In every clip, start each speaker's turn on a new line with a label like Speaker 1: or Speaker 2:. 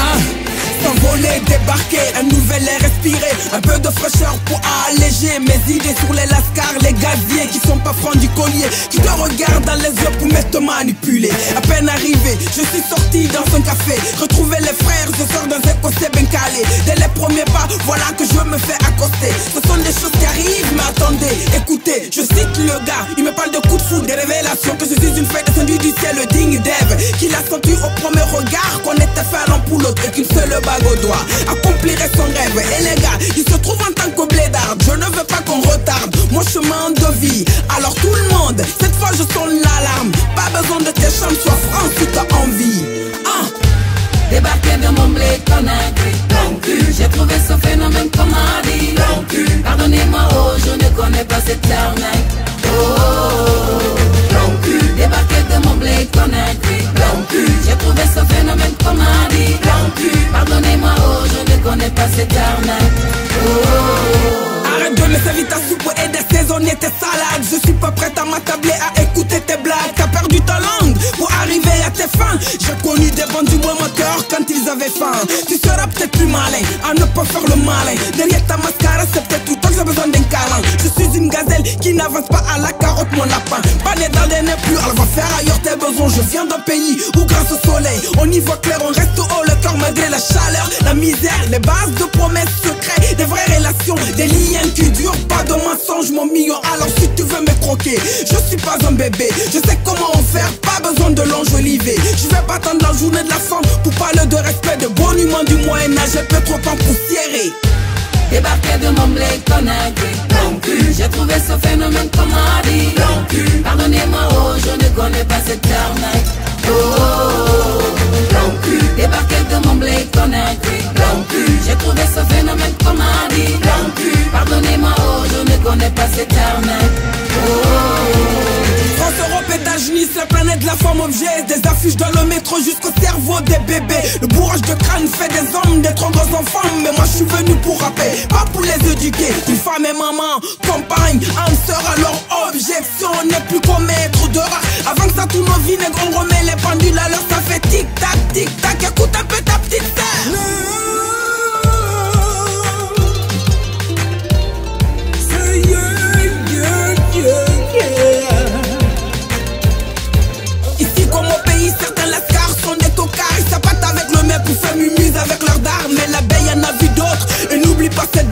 Speaker 1: Ah, débarquer, un nouvel air respiré, un peu de fraîcheur pour alléger mes idées sur les lascars, les gaziers qui sont pas francs du collier, qui te regardent dans les yeux pour me te manipuler. À peine arrivé, je suis sorti dans un café, retrouver les frères, je sors dans Dès les premiers pas, voilà que je me fais accoster. Ce sont des choses qui arrivent, mais attendez, écoutez, je cite le gars, il me parle de coups de foudre, des révélations, que je suis une fête descendue du ciel, digne d'Ève, qu'il a senti au premier regard qu'on était fait l'un pour l'autre et qu'une seule bague au doigt accomplirait son rêve. Et les gars, il se trouve en tant que blédard, je ne veux pas qu'on retarde mon chemin de vie. Alors tout le monde, cette
Speaker 2: cette arnaque Oh.
Speaker 1: Arrête de me servir ta soupe et d'assaisonner tes salades. Je suis pas prête à m'attabler à écouter tes blagues. T'as perdu ta langue pour arriver à tes fins. J'ai connu des bandits moins moteurs quand ils avaient faim. Tu seras peut-être plus malin à ne pas faire le malin. Derrière ta mascara c'est peut-être tout temps que j'ai besoin d'un câlin. Je suis une gazelle qui n'avance pas à la carotte mon lapin. Pas né dans les nez plus, alors va faire ailleurs tes besoins. Je viens d'un pays où grâce au soleil On y voit clair, on reste haut le cœur misère, les bases de promesses secrets Des vraies relations, des liens qui durent Pas de mensonges mon million. Alors si tu veux me croquer, je suis pas un bébé. Je sais comment en faire, pas besoin de l'enjoliver Je vais pas attendre la journée de la femme Pour parler de respect, de bon humain du Moyen-Âge J'ai peu trop en poussiérer
Speaker 2: Débarqué de mon blé Conakry. J'ai trouvé ce phénomène comme a dit. Pardonnez-moi oh, je ne connais pas cette arnaque. Oh, oh, oh. cul, débarqué de mon blé Conakry J'ai trouvé ce phénomène comme a dit pardonnez-moi oh, je ne connais pas cette arnaque Oh, oh,
Speaker 1: c'est la planète la forme objet Des affiches dans le métro jusqu'au cerveau des bébés. Le bourrage de crâne fait des hommes, des trop gros enfants. Mais moi je suis venu pour rapper, pas pour les éduquer. Une femme et maman, compagne, âme sœur Alors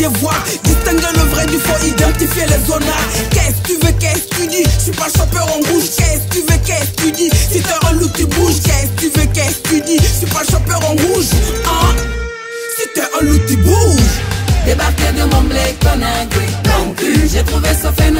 Speaker 1: devoirs Distinguer le vrai du faux, identifier les zonards Qu'est-ce que tu veux, qu'est-ce que tu dis? Je suis pas chopper en rouge, qu'est-ce que tu veux, qu'est-ce que tu dis? Si t'es un loup tu bouges, qu'est-ce que tu veux, qu'est-ce que tu dis? Je suis pas chopper en rouge, hein? Si t'es un loup tu bouges.
Speaker 2: Débarqué de mon blé Conakry cul, j'ai trouvé ce phénomène